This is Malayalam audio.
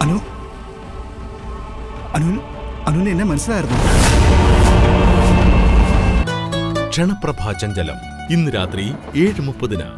അനു? അനു അനുവിന് എന്നെ മനസ്സിലായിരുന്നു. ക്ഷണപ്രഭാചഞ്ചലം ഇന്ന് രാത്രി ഏഴ് മുപ്പതിന്